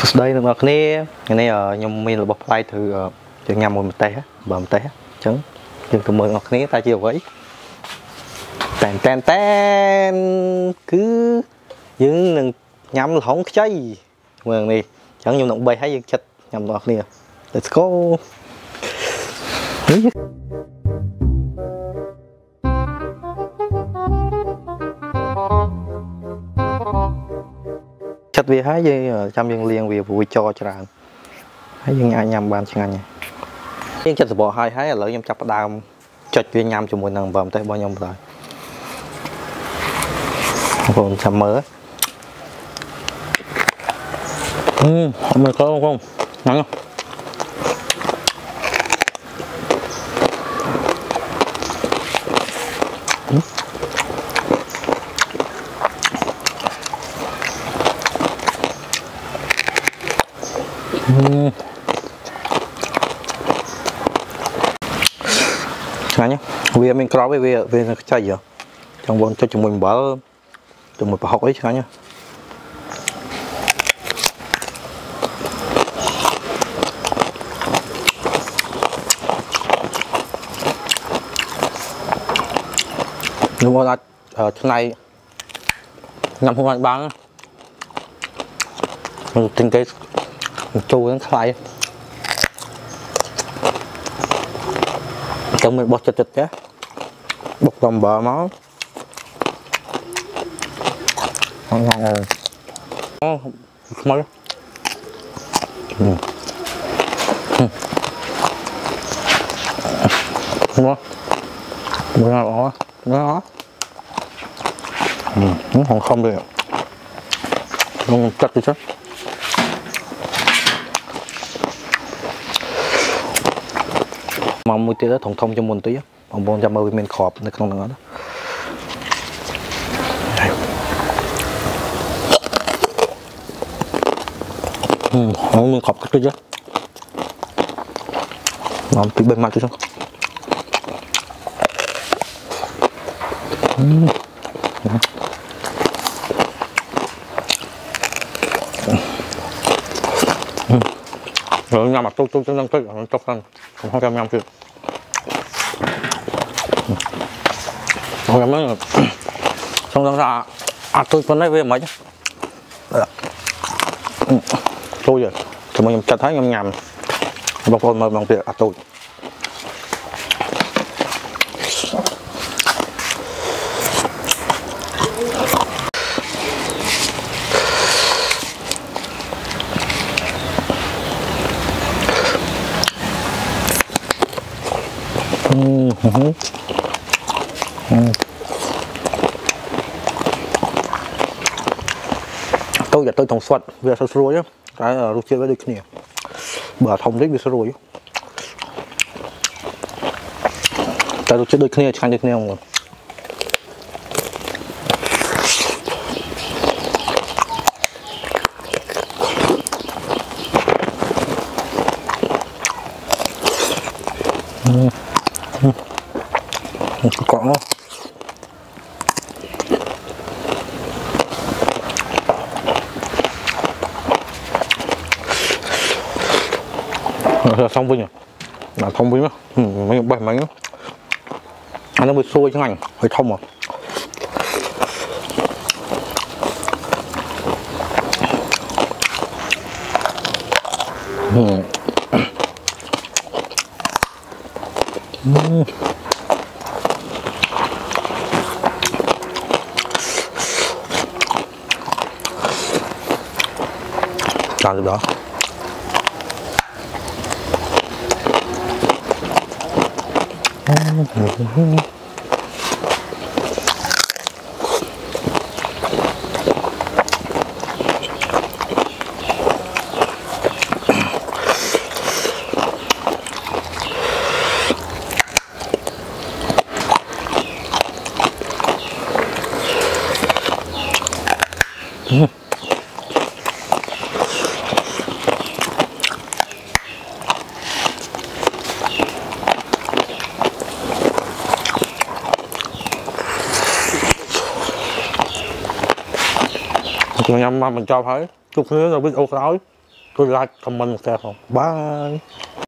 សួស្តីអ្នកនរគ្នាថ្ងៃនេះខ្ញុំមានរបស់ផ្លែធ្វើជើងញ៉ាំមួយម្ទេសបើម្ទេសអញ្ចឹងយើងទៅមើលអ្នកគ្នាតើជាអ្វីតែនតែនតែនគឺយើងនឹងញ៉ាំលហុងខ្ចីមើលនេះអញ្ចឹងខ្ញុំនឹងបីឲ្យយើងចិត្តញ៉ាំអ្នកគ្នា Let's go ចិត្តវាហើយយើងចាំយើងលាងវាព្រោះចរច្រើនហើយយើងអាចញ៉ាំបានឆ្ងាញ់ហើយយើងចិត្តសបកហើយហើយឥឡូវខ្ញុំចាប់ផ្ដើមចុចវាញ៉ាំជាមួយនឹងអំបិលទេរបស់ខ្ញុំបន្តបងចាំមើលអឺមើលកូនកូនហ្នឹងឆ្ងាញ់វាមានក្របវាវានឹងខ្ចីហ៎ចង់បងចុចជាមួយអំបិលជាមួយប្រហុកអីឆ្ងា uhm. nhá vì mình có về về vì nó chạy giờ trong vòng cho chúng mình bảo, chúng mình bỏ học ấy chẳng nhá đúng rồi ở chỗ ờ, này năm không anh bán mình tính cái chua lắm khai, bạn mình bột thịt thịt á bột lòng bờ máu. Ngon ngon rồi ngon mới ngon ngon ngon ngon ngon không được. Ngon chắc chứ chắc. មកមួយទៀតធំធំជាងមុនតិចបងប្អូនចាំមើលវាមានក្របនៅក្នុងហ្នឹងអត់ហឹមមានក្របតិចតិចមកពី3ម៉ាត់ទៅចុះអឺ rồi nhâm mà tôi tôi tôi đang thích nó tốt hơn không không cam nhâm chưa không cam mấy xong xong ra à tôi phân đấy với mấy tôi rồi thì mình chặt thấy nhâm nhầm bà con mời bằng việc à tôi តូចតែតូចក្នុងស្វាត់វាស្រួយតែរសជាតិវាដូចគ្នាបើធំនេះវាស្រួយតែរសជាតិដូចគ្នាឆ្ងាញ់ដូចគ្នាហ្មង có. Xong với nhỉ? Là thông với ừ, mấy bảy mấy anh nó bị xuôi chứ ảnh hơi thông à ừ. 下这个。嗯 ខ្ញុំញ៉ាំមកបញ្ចប់ហើយជួបគ្នានៅវីដេអូក្រោយជួយ like comment មកតែផងបាយ